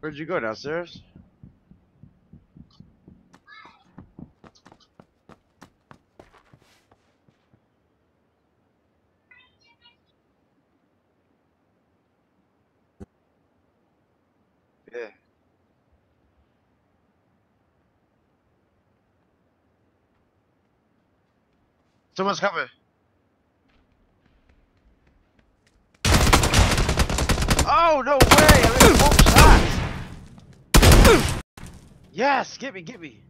Where'd you go downstairs? Yeah. Someone's coming. Oh no way! Yes, get me, get me.